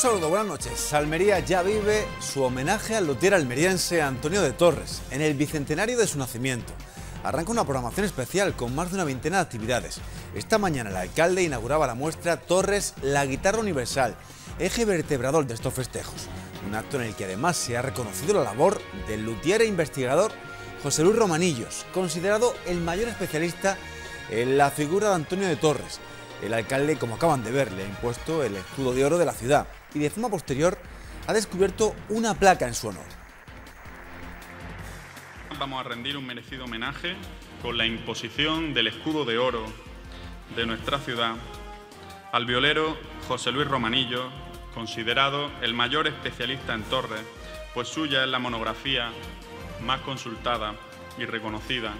Saludo, buenas noches. Almería ya vive su homenaje al luthier almeriense Antonio de Torres en el bicentenario de su nacimiento. Arranca una programación especial con más de una veintena de actividades. Esta mañana el alcalde inauguraba la muestra Torres La Guitarra Universal, eje vertebrador de estos festejos. Un acto en el que además se ha reconocido la labor del luthier e investigador José Luis Romanillos, considerado el mayor especialista en la figura de Antonio de Torres. El alcalde, como acaban de ver, le ha impuesto el escudo de oro de la ciudad y de forma posterior ha descubierto una placa en su honor. Vamos a rendir un merecido homenaje con la imposición del escudo de oro de nuestra ciudad al violero José Luis Romanillo, considerado el mayor especialista en torres, pues suya es la monografía más consultada y reconocida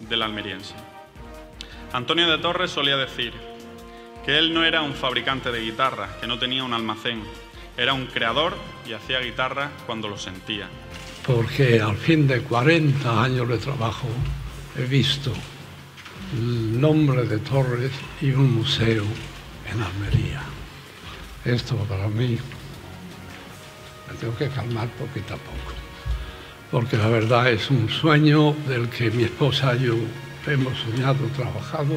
del almeriense. Antonio de Torres solía decir que él no era un fabricante de guitarras, que no tenía un almacén, era un creador y hacía guitarras cuando lo sentía. Porque al fin de 40 años de trabajo he visto el nombre de Torres y un museo en Almería. Esto para mí me tengo que calmar poquito a poco, porque la verdad es un sueño del que mi esposa y yo hemos soñado, trabajado.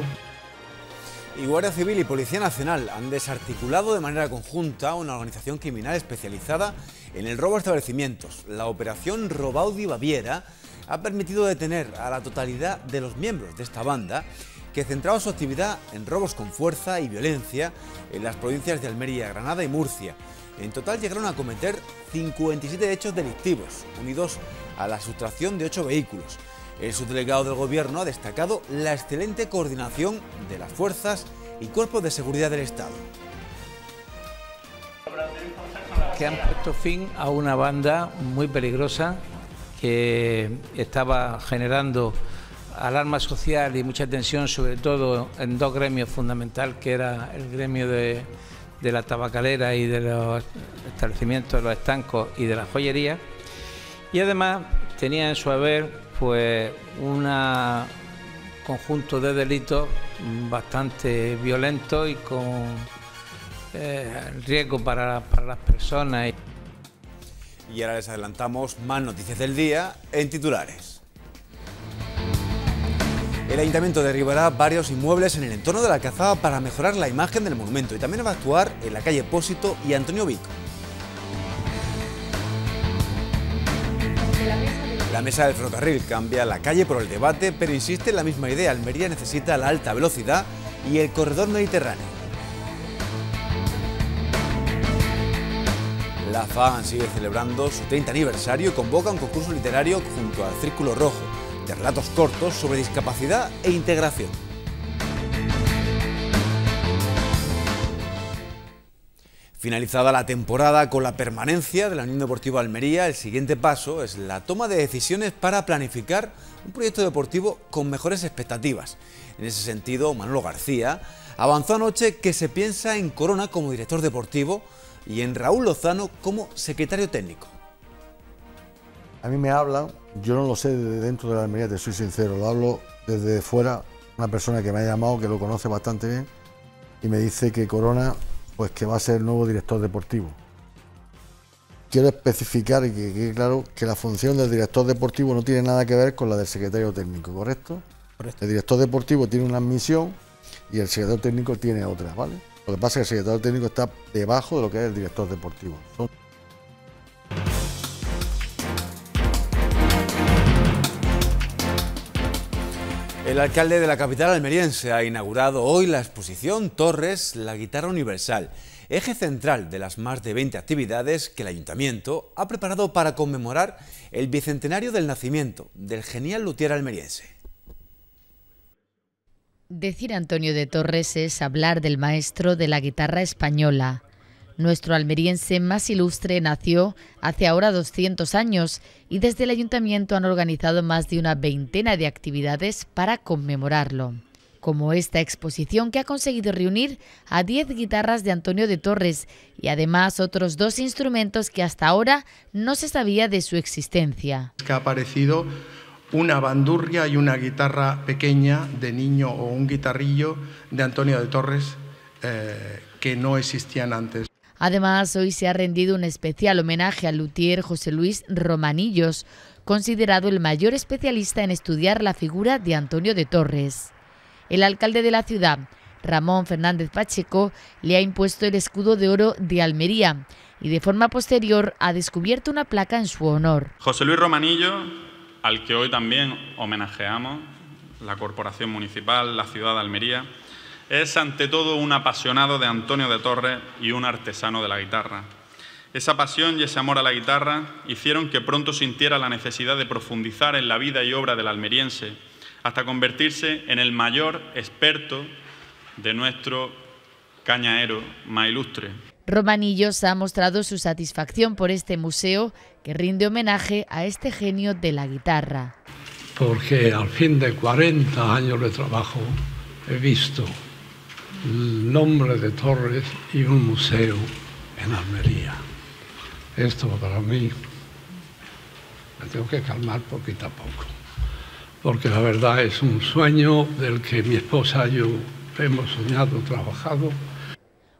Y Guardia Civil y Policía Nacional han desarticulado de manera conjunta una organización criminal especializada en el robo de establecimientos. La operación Robaudi Baviera ha permitido detener a la totalidad de los miembros de esta banda que centraba su actividad en robos con fuerza y violencia en las provincias de Almería, Granada y Murcia. En total llegaron a cometer 57 hechos delictivos, unidos a la sustracción de 8 vehículos. El subdelegado del Gobierno ha destacado la excelente coordinación de las fuerzas y cuerpos de seguridad del Estado. Que han puesto fin a una banda muy peligrosa que estaba generando alarma social y mucha tensión, sobre todo en dos gremios fundamentales, que era el gremio de, de la tabacalera y de los establecimientos, de los estancos y de la joyería. Y además tenía en su haber pues un conjunto de delitos bastante violentos y con eh, riesgo para, para las personas. Y ahora les adelantamos más noticias del día en titulares. El ayuntamiento derribará varios inmuebles en el entorno de la calzada para mejorar la imagen del monumento y también va a actuar en la calle Pósito y Antonio Vico. La mesa del ferrocarril cambia la calle por el debate, pero insiste en la misma idea. Almería necesita la alta velocidad y el corredor mediterráneo. La FAN sigue celebrando su 30 aniversario y convoca un concurso literario junto al Círculo Rojo de relatos cortos sobre discapacidad e integración. Finalizada la temporada con la permanencia de la Unión Deportiva Almería, el siguiente paso es la toma de decisiones para planificar un proyecto deportivo con mejores expectativas. En ese sentido, Manolo García avanzó anoche que se piensa en Corona como director deportivo y en Raúl Lozano como secretario técnico. A mí me hablan, yo no lo sé desde dentro de la Almería, te soy sincero, lo hablo desde fuera, una persona que me ha llamado, que lo conoce bastante bien, y me dice que Corona pues que va a ser el nuevo director deportivo. Quiero especificar y que quede claro que la función del director deportivo no tiene nada que ver con la del secretario técnico, ¿correcto? El director deportivo tiene una misión y el secretario técnico tiene otra, ¿vale? Lo que pasa es que el secretario técnico está debajo de lo que es el director deportivo. El alcalde de la capital almeriense ha inaugurado hoy la exposición Torres, la guitarra universal, eje central de las más de 20 actividades que el ayuntamiento ha preparado para conmemorar el bicentenario del nacimiento del genial luthier almeriense. Decir Antonio de Torres es hablar del maestro de la guitarra española. Nuestro almeriense más ilustre nació hace ahora 200 años y desde el ayuntamiento han organizado más de una veintena de actividades para conmemorarlo, como esta exposición que ha conseguido reunir a 10 guitarras de Antonio de Torres y además otros dos instrumentos que hasta ahora no se sabía de su existencia. Que ha aparecido una bandurria y una guitarra pequeña de niño o un guitarrillo de Antonio de Torres eh, que no existían antes. Además, hoy se ha rendido un especial homenaje al luthier José Luis Romanillos, considerado el mayor especialista en estudiar la figura de Antonio de Torres. El alcalde de la ciudad, Ramón Fernández Pacheco, le ha impuesto el escudo de oro de Almería y de forma posterior ha descubierto una placa en su honor. José Luis Romanillo, al que hoy también homenajeamos, la Corporación Municipal, la ciudad de Almería, es ante todo un apasionado de Antonio de Torres y un artesano de la guitarra. Esa pasión y ese amor a la guitarra hicieron que pronto sintiera la necesidad de profundizar en la vida y obra del almeriense, hasta convertirse en el mayor experto de nuestro cañaero más ilustre. Romanillos ha mostrado su satisfacción por este museo que rinde homenaje a este genio de la guitarra. Porque al fin de 40 años de trabajo he visto el nombre de Torres y un museo en Almería. Esto para mí me tengo que calmar poquito a poco, porque la verdad es un sueño del que mi esposa y yo hemos soñado, trabajado.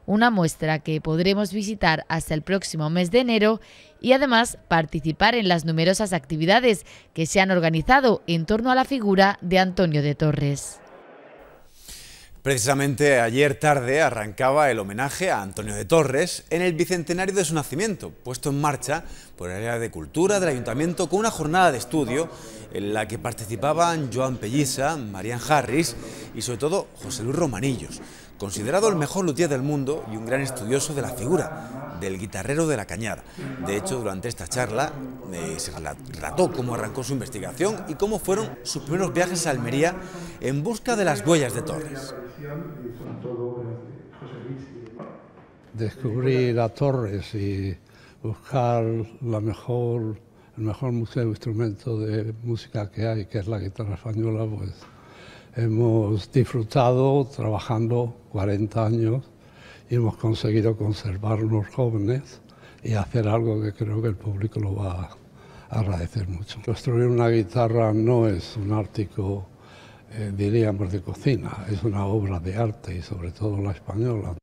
Una muestra que podremos visitar hasta el próximo mes de enero y además participar en las numerosas actividades que se han organizado en torno a la figura de Antonio de Torres. Precisamente ayer tarde arrancaba el homenaje a Antonio de Torres en el bicentenario de su nacimiento, puesto en marcha por el área de cultura del ayuntamiento con una jornada de estudio en la que participaban Joan Pellisa, Marian Harris y sobre todo José Luis Romanillos, considerado el mejor luthier del mundo y un gran estudioso de la figura del guitarrero de la cañada. De hecho, durante esta charla eh, se relató cómo arrancó su investigación y cómo fueron sus primeros viajes a Almería en busca de las huellas de Torres. Descubrir a Torres y buscar la mejor, el mejor museo de instrumento de música que hay, que es la guitarra española, pues hemos disfrutado trabajando 40 años y hemos conseguido conservarnos jóvenes y hacer algo que creo que el público lo va a agradecer mucho. Construir una guitarra no es un ártico eh, diríamos, de cocina. Es una obra de arte y sobre todo la española.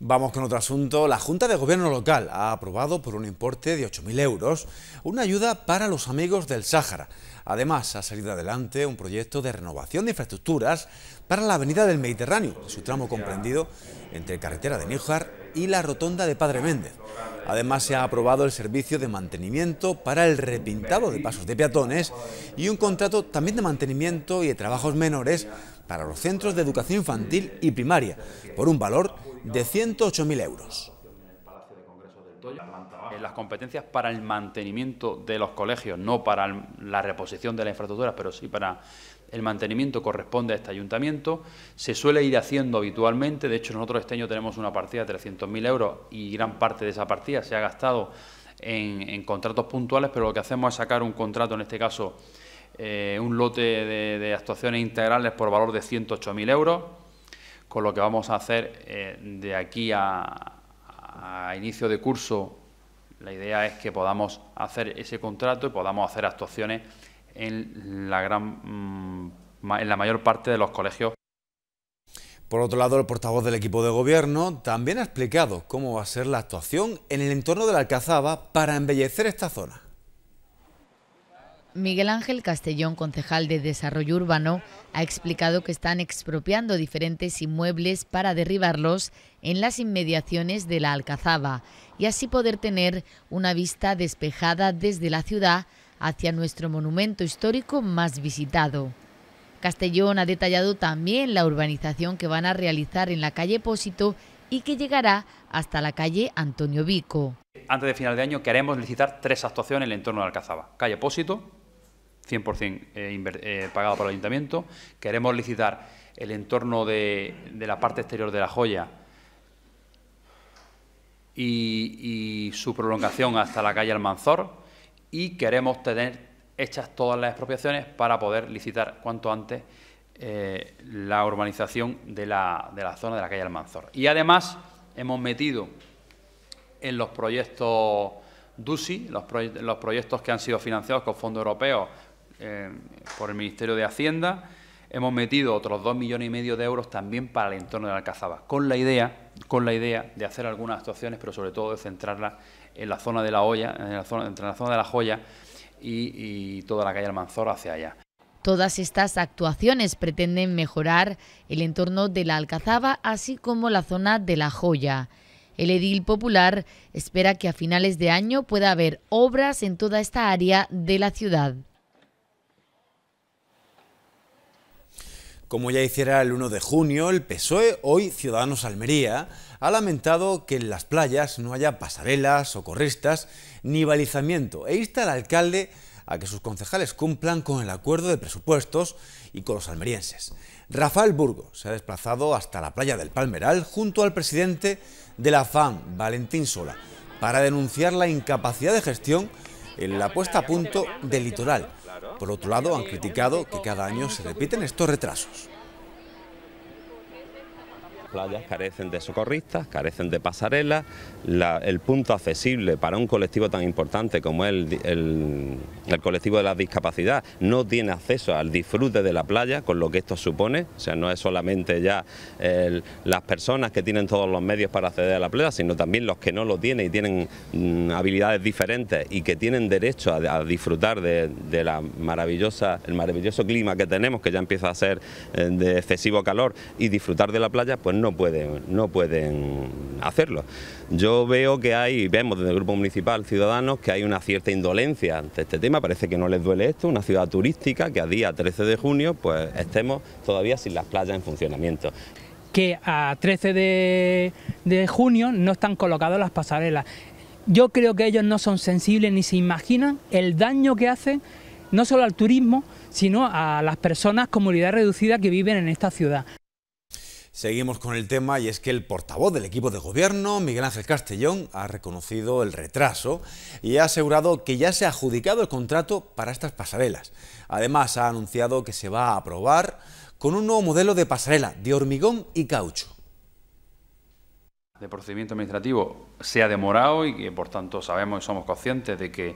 Vamos con otro asunto. La Junta de Gobierno Local ha aprobado por un importe de 8.000 euros una ayuda para los amigos del Sáhara. Además, ha salido adelante un proyecto de renovación de infraestructuras para la Avenida del Mediterráneo, su tramo comprendido entre carretera de Níjar y la rotonda de Padre Méndez. Además, se ha aprobado el servicio de mantenimiento para el repintado de pasos de peatones y un contrato también de mantenimiento y de trabajos menores para los centros de educación infantil y primaria, por un valor de 108.000 euros. Las competencias para el mantenimiento de los colegios, no para la reposición de la infraestructura, pero sí para el mantenimiento corresponde a este ayuntamiento, se suele ir haciendo habitualmente, de hecho nosotros este año tenemos una partida de 300.000 euros y gran parte de esa partida se ha gastado en, contratos puntuales, pero lo que hacemos es sacar un contrato, en este caso eh, un lote de, actuaciones integrales por valor de 108.000 euros, con lo que vamos a hacer eh, de aquí a, a inicio de curso, la idea es que podamos hacer ese contrato y podamos hacer actuaciones en la, gran, mm, en la mayor parte de los colegios. Por otro lado, el portavoz del equipo de gobierno también ha explicado cómo va a ser la actuación en el entorno de la Alcazaba para embellecer esta zona. Miguel Ángel Castellón, concejal de Desarrollo Urbano, ha explicado que están expropiando diferentes inmuebles para derribarlos en las inmediaciones de la Alcazaba y así poder tener una vista despejada desde la ciudad hacia nuestro monumento histórico más visitado. Castellón ha detallado también la urbanización que van a realizar en la calle Pósito y que llegará hasta la calle Antonio Vico. Antes de final de año queremos licitar tres actuaciones en el entorno de Alcazaba. Calle Pósito, 100% eh, eh, pagado por el ayuntamiento. Queremos licitar el entorno de, la parte exterior de la joya y, su prolongación hasta la calle Almanzor y queremos tener hechas todas las expropiaciones para poder licitar cuanto antes eh, la urbanización de la, de la, zona de la calle Almanzor. Y además hemos metido en los proyectos DUSI, los, proyectos que han sido financiados con fondos europeos eh, por el Ministerio de Hacienda, hemos metido otros dos millones y medio de euros también para el entorno de la Alcazaba, con la idea, con la idea de hacer algunas actuaciones, pero sobre todo de centrarlas en la zona de la olla, en la zona, entre la zona de la joya y, toda la calle Almanzor hacia allá. Todas estas actuaciones pretenden mejorar el entorno de la Alcazaba, así como la zona de la joya. El edil popular espera que a finales de año pueda haber obras en toda esta área de la ciudad. Como ya hiciera el 1 de junio, el PSOE, hoy Ciudadanos Almería, ha lamentado que en las playas no haya pasarelas, socorristas ni balizamiento e insta al alcalde a que sus concejales cumplan con el acuerdo de presupuestos y con los almerienses. Rafael Burgo se ha desplazado hasta la playa del Palmeral junto al presidente de la FAN, Valentín Sola, para denunciar la incapacidad de gestión en la puesta a punto del litoral. Por otro lado, han criticado que cada año se repiten estos retrasos playas carecen de socorristas, carecen de pasarelas, el punto accesible para un colectivo tan importante como el, el, colectivo de la discapacidad no tiene acceso al disfrute de la playa, con lo que esto supone, o sea, no es solamente ya las personas que tienen todos los medios para acceder a la playa, sino también los que no lo tienen y tienen mm, habilidades diferentes y que tienen derecho a, disfrutar de, la maravillosa, el maravilloso clima que tenemos, que ya empieza a ser eh, de excesivo calor, y disfrutar de la playa, pues pueden, no pueden hacerlo. Yo veo que hay, vemos desde el Grupo Municipal Ciudadanos, que hay una cierta indolencia ante este tema, parece que no les duele esto, una ciudad turística que a día 13 de junio pues estemos todavía sin las playas en funcionamiento que a 13 de, de, junio no están colocadas las pasarelas. Yo creo que ellos no son sensibles ni se imaginan el daño que hacen no solo al turismo, sino a las personas con movilidad reducida que viven en esta ciudad. Seguimos con el tema y es que el portavoz del equipo de gobierno, Miguel Ángel Castellón, ha reconocido el retraso y ha asegurado que ya se ha adjudicado el contrato para estas pasarelas. Además, ha anunciado que se va a aprobar con un nuevo modelo de pasarela de hormigón y caucho. El procedimiento administrativo se ha demorado y que por tanto sabemos y somos conscientes de que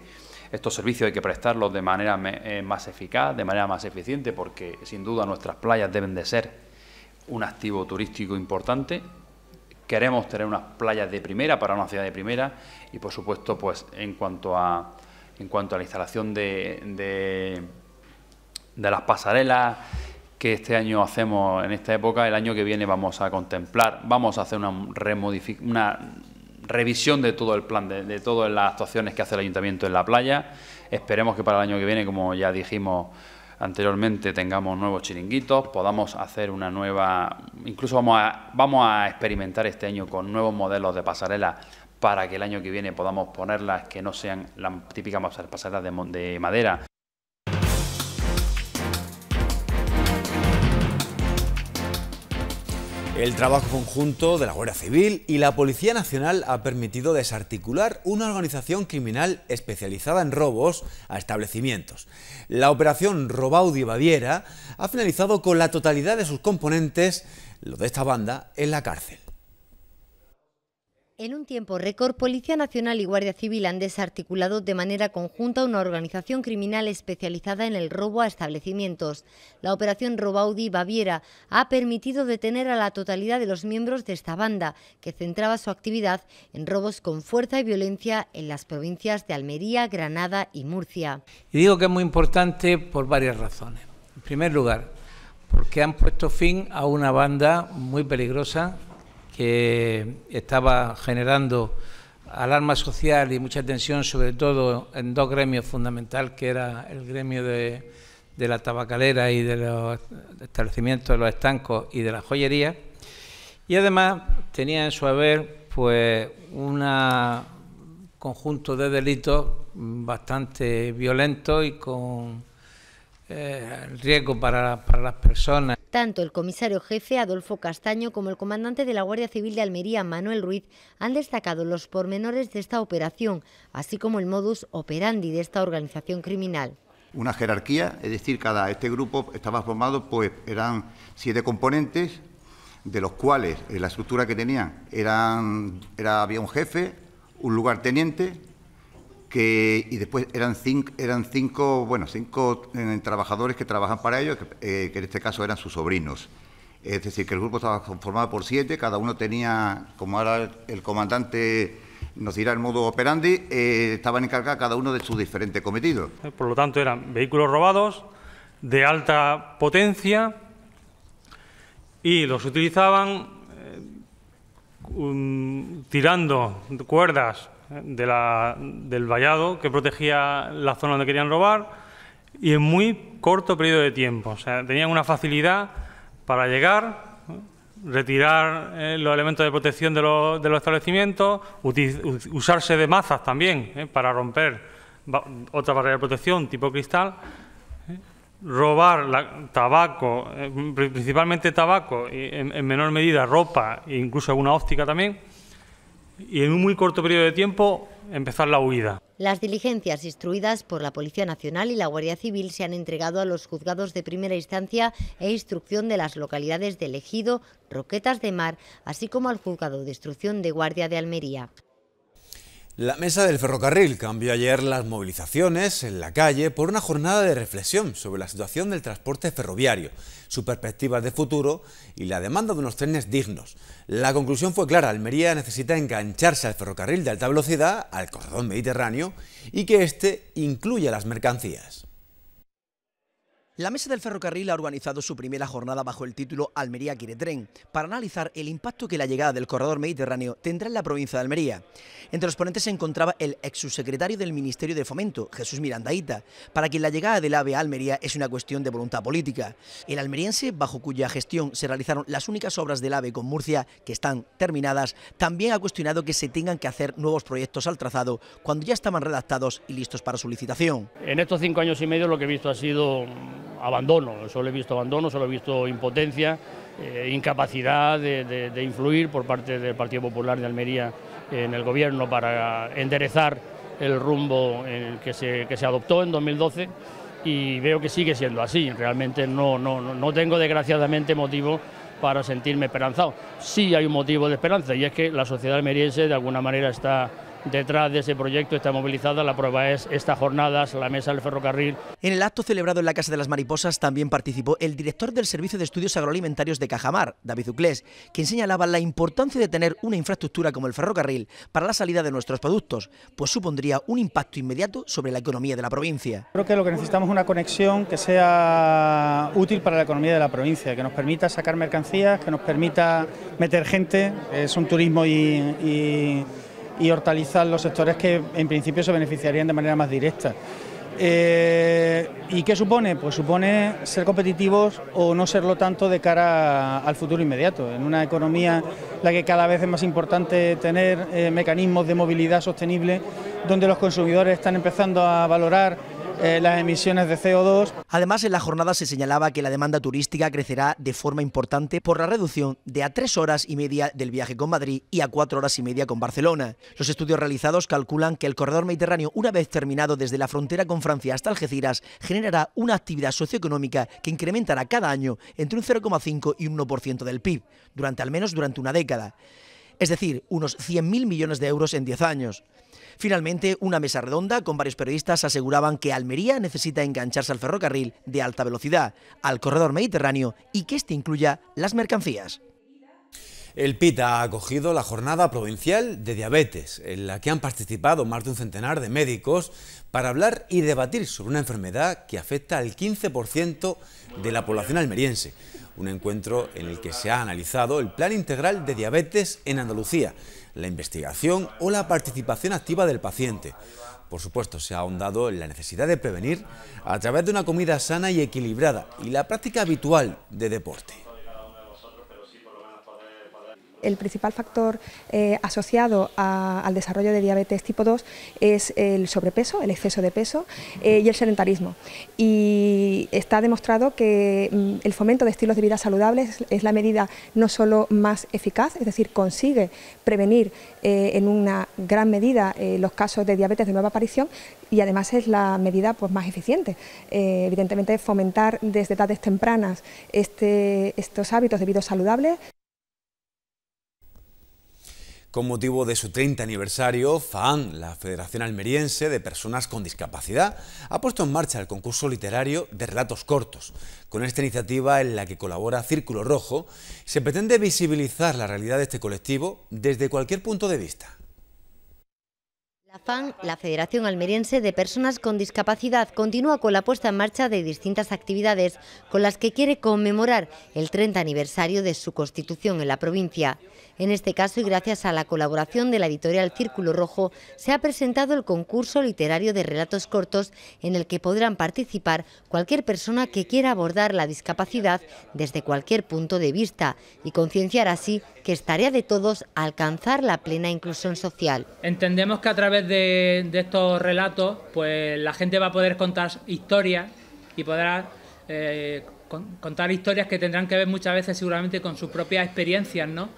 estos servicios hay que prestarlos de manera eh, más eficaz, de manera más eficiente, porque sin duda nuestras playas deben de ser un activo turístico importante. Queremos tener unas playas de primera para una ciudad de primera y, por supuesto, pues en cuanto a, en cuanto a la instalación de, de, las pasarelas que este año hacemos en esta época, el año que viene vamos a contemplar, vamos a hacer una, una revisión de todo el plan, de, de, todas las actuaciones que hace el ayuntamiento en la playa. Esperemos que para el año que viene, como ya dijimos, anteriormente tengamos nuevos chiringuitos, podamos hacer una nueva, incluso vamos a, vamos a experimentar este año con nuevos modelos de pasarela para que el año que viene podamos ponerlas que no sean las típicas pasarelas de madera, El trabajo conjunto de la Guardia Civil y la Policía Nacional ha permitido desarticular una organización criminal especializada en robos a establecimientos. La operación Robaudi Baviera ha finalizado con la totalidad de sus componentes, lo de esta banda, en la cárcel. En un tiempo récord, Policía Nacional y Guardia Civil han desarticulado de manera conjunta una organización criminal especializada en el robo a establecimientos. La operación Robaudi Baviera ha permitido detener a la totalidad de los miembros de esta banda, que centraba su actividad en robos con fuerza y violencia en las provincias de Almería, Granada y Murcia. Y digo que es muy importante por varias razones. En primer lugar, porque han puesto fin a una banda muy peligrosa que estaba generando alarma social y mucha tensión, sobre todo en dos gremios fundamentales, que era el gremio de, la tabacalera y de los establecimientos de los estancos y de la joyería. Y además tenía en su haber pues un conjunto de delitos bastante violentos y con eh, riesgo para, para las personas. Tanto el comisario jefe Adolfo Castaño como el comandante de la Guardia Civil de Almería, Manuel Ruiz, han destacado los pormenores de esta operación, así como el modus operandi de esta organización criminal. Una jerarquía, es decir, cada este grupo estaba formado, pues eran siete componentes, de los cuales en la estructura que tenían era, había un jefe, un lugarteniente que, y después eran cinco, cinco, bueno, cinco eh, trabajadores que trabajan para ellos, que, en este caso eran sus sobrinos. Es decir, que el grupo estaba formado por siete, cada uno tenía, como ahora el comandante nos dirá el modo operandi, estaban encargados cada uno de sus diferentes cometidos. Por lo tanto, eran vehículos robados de alta potencia y los utilizaban tirando cuerdas del vallado que protegía la zona donde querían robar y en muy corto periodo de tiempo. O sea, tenían una facilidad para llegar, retirar eh, los elementos de protección de los, establecimientos, usarse de mazas también eh, para romper otra barrera de protección tipo cristal robar tabaco, eh, principalmente tabaco, y en, menor medida ropa e incluso alguna óptica también, y en un muy corto periodo de tiempo empezar la huida. Las diligencias instruidas por la Policía Nacional y la Guardia Civil se han entregado a los juzgados de primera instancia e instrucción de las localidades de Ejido, Roquetas de Mar, así como al juzgado de instrucción de Guardia de Almería. La mesa del ferrocarril cambió ayer las movilizaciones en la calle por una jornada de reflexión sobre la situación del transporte ferroviario, sus perspectivas de futuro y la demanda de unos trenes dignos. La conclusión fue clara, Almería necesita engancharse al ferrocarril de alta velocidad, al corredor mediterráneo y que éste incluya las mercancías. La Mesa del Ferrocarril ha organizado su primera jornada bajo el título Almería quiere tren, para analizar el impacto que la llegada del corredor mediterráneo tendrá en la provincia de Almería. Entre los ponentes se encontraba el ex subsecretario del Ministerio de Fomento, Jesús Mirandaíta, para quien la llegada del AVE a Almería es una cuestión de voluntad política. El almeriense, bajo cuya gestión se realizaron las únicas obras del AVE con Murcia, que están terminadas, también ha cuestionado que se tengan que hacer nuevos proyectos al trazado cuando ya estaban redactados y listos para su licitación. En estos cinco años y medio lo que he visto ha sido abandono, solo he visto abandono, solo he visto impotencia, eh, incapacidad de, influir por parte del Partido Popular de Almería en el gobierno para enderezar el rumbo que, se, que se adoptó en 2012 y veo que sigue siendo así. Realmente no, no, no tengo desgraciadamente motivo para sentirme esperanzado. Sí hay un motivo de esperanza y es que la sociedad almeriense de alguna manera está detrás de ese proyecto está movilizada. La prueba es estas jornadas, la mesa del ferrocarril. En el acto celebrado en la Casa de las Mariposas también participó el director del Servicio de Estudios Agroalimentarios de Cajamar, David Uclés, quien señalaba la importancia de tener una infraestructura como el ferrocarril para la salida de nuestros productos, pues supondría un impacto inmediato sobre la economía de la provincia. Creo que lo que necesitamos es una conexión que sea útil para la economía de la provincia, que nos permita sacar mercancías, que nos permita meter gente, es un turismo y y hortalizar los sectores que en principio se beneficiarían de manera más directa. Eh, ¿Y qué supone? Pues supone ser competitivos o no serlo tanto de cara al futuro inmediato. En una economía la que cada vez es más importante tener eh, mecanismos de movilidad sostenible, donde los consumidores están empezando a valorar eh, las emisiones de CO2. Además, en la jornada se señalaba que la demanda turística crecerá de forma importante por la reducción de a tres horas y media del viaje con Madrid y a cuatro horas y media con Barcelona. Los estudios realizados calculan que el corredor mediterráneo, una vez terminado desde la frontera con Francia hasta Algeciras, generará una actividad socioeconómica que incrementará cada año entre un 0,5 y un 1% del PIB, durante al menos durante una década. Es decir, unos 100.000 millones de euros en 10 años. Finalmente, una mesa redonda con varios periodistas aseguraban que Almería necesita engancharse al ferrocarril de alta velocidad, al corredor mediterráneo y que este incluya las mercancías. El PITA ha acogido la jornada provincial de diabetes, en la que han participado más de un centenar de médicos para hablar y debatir sobre una enfermedad que afecta al 15% de la población almeriense. Un encuentro en el que se ha analizado el plan integral de diabetes en Andalucía, la investigación o la participación activa del paciente. Por supuesto, se ha ahondado en la necesidad de prevenir a través de una comida sana y equilibrada y la práctica habitual de deporte. El principal factor eh, asociado al desarrollo de diabetes tipo 2 es el sobrepeso, el exceso de peso eh, y el sedentarismo. Y está demostrado que mm, el fomento de estilos de vida saludables es la medida no solo más eficaz, es decir, consigue prevenir eh, en una gran medida los casos de diabetes de nueva aparición y además es la medida pues, más eficiente. evidentemente, fomentar desde edades tempranas este, estos hábitos de vida saludables Con motivo de su 30 aniversario, FAAN, la Federación Almeriense de Personas con Discapacidad, ha puesto en marcha el concurso literario de relatos cortos. Con esta iniciativa en la que colabora Círculo Rojo, se pretende visibilizar la realidad de este colectivo desde cualquier punto de vista. La FAN, la Federación Almeriense de Personas con Discapacidad, continúa con la puesta en marcha de distintas actividades con las que quiere conmemorar el 30 aniversario de su constitución en la provincia. En este caso, y gracias a la colaboración de la editorial Círculo Rojo, se ha presentado el concurso literario de relatos cortos en el que podrán participar cualquier persona que quiera abordar la discapacidad desde cualquier punto de vista y concienciar así que es tarea de todos alcanzar la plena inclusión social. Entendemos que a través de, estos relatos, pues la gente va a poder contar historias y podrá eh, contar historias que tendrán que ver muchas veces seguramente con sus propias experiencias, ¿no?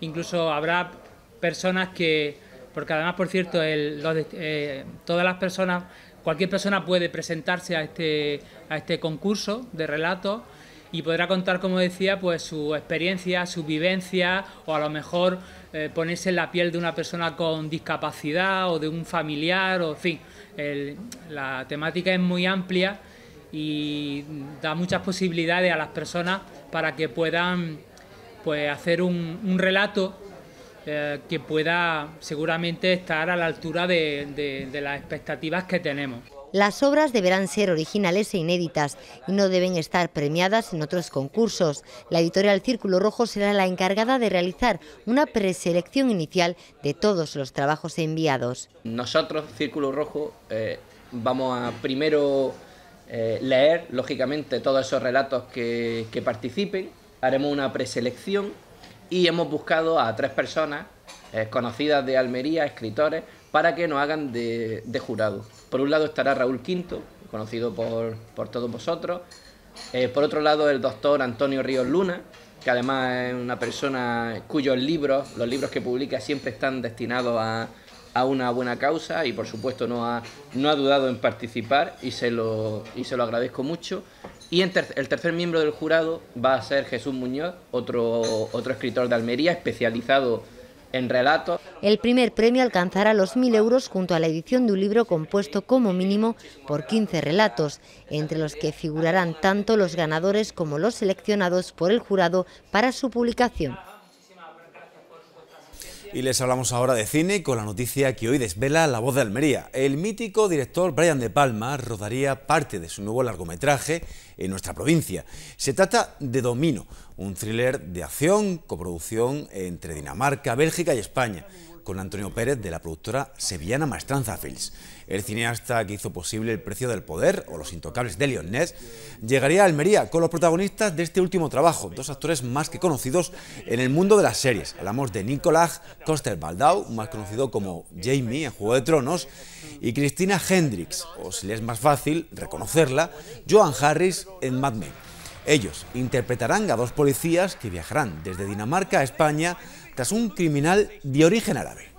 Incluso habrá personas que, porque además, por cierto, eh, todas las personas, cualquier persona puede presentarse a este, a este concurso de relatos y podrá contar, como decía, pues su experiencia, su vivencia o a lo mejor eh, ponerse en la piel de una persona con discapacidad o de un familiar, o en fin, la temática es muy amplia y da muchas posibilidades a las personas para que puedan pues hacer un, relato eh, que pueda seguramente estar a la altura de, de las expectativas que tenemos. Las obras deberán ser originales e inéditas y no deben estar premiadas en otros concursos. La editorial Círculo Rojo será la encargada de realizar una preselección inicial de todos los trabajos enviados. Nosotros, Círculo Rojo, eh, vamos a primero eh, leer, lógicamente, todos esos relatos que participen haremos una preselección y hemos buscado a tres personas eh, conocidas de Almería, escritores, para que nos hagan de, jurado. Por un lado estará Raúl Quinto, conocido por, todos vosotros. Eh, por otro lado el doctor Antonio Ríos Luna, que además es una persona cuyos libros, los libros que publica siempre están destinados a, una buena causa y por supuesto no ha, no ha dudado en participar y se lo, y se lo agradezco mucho. Y el tercer miembro del jurado va a ser Jesús Muñoz, otro, otro escritor de Almería, especializado en relatos. El primer premio alcanzará los 1.000 euros junto a la edición de un libro compuesto como mínimo por 15 relatos, entre los que figurarán tanto los ganadores como los seleccionados por el jurado para su publicación. Y les hablamos ahora de cine con la noticia que hoy desvela La Voz de Almería. El mítico director Brian De Palma rodaría parte de su nuevo largometraje en nuestra provincia. Se trata de Domino, un thriller de acción, coproducción entre Dinamarca, Bélgica y España con Antonio Pérez de la productora sevillana Maestranza Films. El cineasta que hizo posible El precio del poder o Los intocables de Leon Ness llegaría a Almería con los protagonistas de este último trabajo, dos actores más que conocidos en el mundo de las series. Hablamos de Nicolás Coster-Baldau, más conocido como Jamie en Juego de Tronos, y Cristina Hendricks, o si le es más fácil reconocerla, Joan Harris en Mad Men. Ellos interpretarán a dos policías que viajarán desde Dinamarca a España tras un criminal de origen árabe.